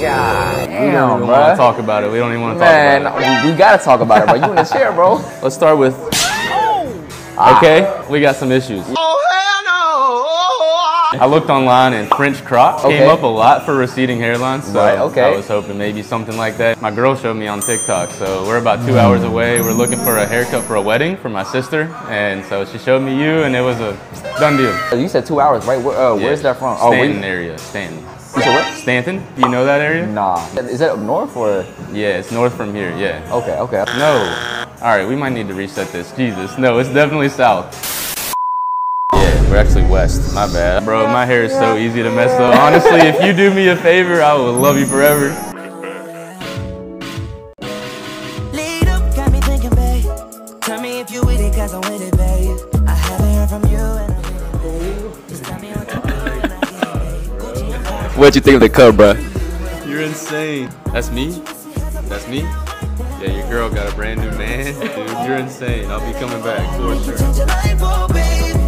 God We don't even bro. want to talk about it. We don't even want to talk about it. we, we gotta talk about it, bro. You in the chair, bro. Let's start with. Ah. Okay, we got some issues. I looked online and French crop Okay. came up a lot for receding hairlines. So Right, okay. I was hoping maybe something like that. My girl showed me on TikTok. So we're about two hours away. We're looking for a haircut for a wedding for my sister. And so she showed me you and it was a done deal. You said two hours, right? Where, uh, Where's that from? Oh, where Stanton you, area. Stanton. You said what? Stanton? Do you know that area? Nah. Is that up north or? Yeah, it's north from here. Yeah. Okay, okay. No. All right, we might need to reset this. Jesus, no, it's definitely south. Yeah, we're actually west. My bad. Bro, my hair is so easy to mess up. Honestly, if you do me a favor, I will love you forever. Lead up, got me thinking, babe. Tell me if you with it, cause I'm with it, babe. I haven't heard from you Gucci and Prada. What'd you think of the cut, bro? You're insane. That's me? That's me? Yeah, your girl got a brand new man. Dude, you're insane. I'll be coming back for sure.